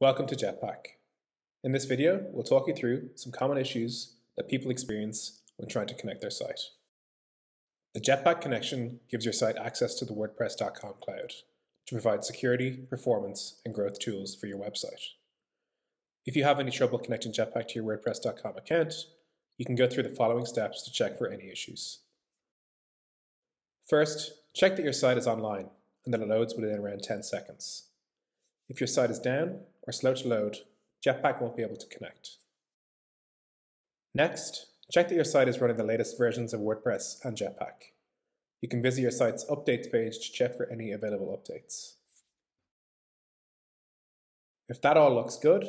Welcome to Jetpack. In this video, we'll talk you through some common issues that people experience when trying to connect their site. The Jetpack connection gives your site access to the WordPress.com cloud to provide security, performance, and growth tools for your website. If you have any trouble connecting Jetpack to your WordPress.com account, you can go through the following steps to check for any issues. First, check that your site is online and that it loads within around 10 seconds. If your site is down or slow to load, Jetpack won't be able to connect. Next, check that your site is running the latest versions of WordPress and Jetpack. You can visit your site's updates page to check for any available updates. If that all looks good,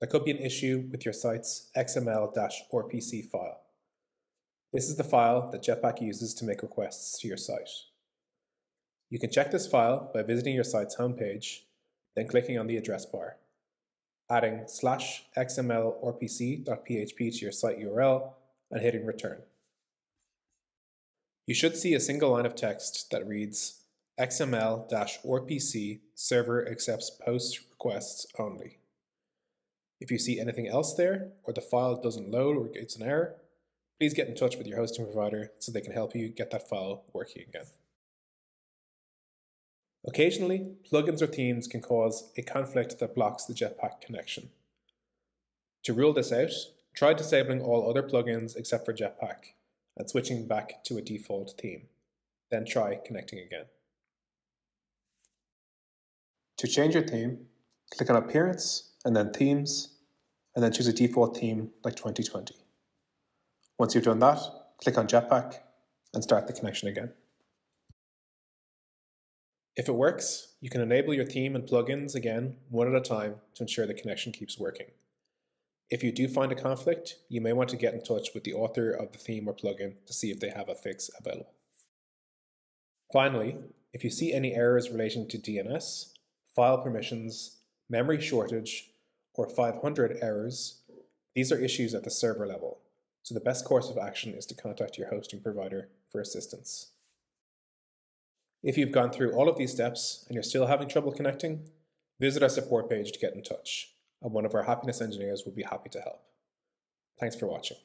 there could be an issue with your site's XML-RPC file. This is the file that Jetpack uses to make requests to your site. You can check this file by visiting your site's homepage, then clicking on the address bar, adding slash xmlrpc.php to your site URL, and hitting return. You should see a single line of text that reads XML-RPC server accepts post requests only. If you see anything else there, or the file doesn't load or gets an error, please get in touch with your hosting provider so they can help you get that file working again. Occasionally, plugins or themes can cause a conflict that blocks the Jetpack connection. To rule this out, try disabling all other plugins except for Jetpack and switching back to a default theme. Then try connecting again. To change your theme, click on Appearance and then Themes, and then choose a default theme like 2020. Once you've done that, click on Jetpack and start the connection again. If it works, you can enable your theme and plugins again one at a time to ensure the connection keeps working. If you do find a conflict, you may want to get in touch with the author of the theme or plugin to see if they have a fix available. Finally, if you see any errors relating to DNS, file permissions, memory shortage, or 500 errors, these are issues at the server level, so the best course of action is to contact your hosting provider for assistance. If you've gone through all of these steps and you're still having trouble connecting, visit our support page to get in touch, and one of our happiness engineers will be happy to help. Thanks for watching.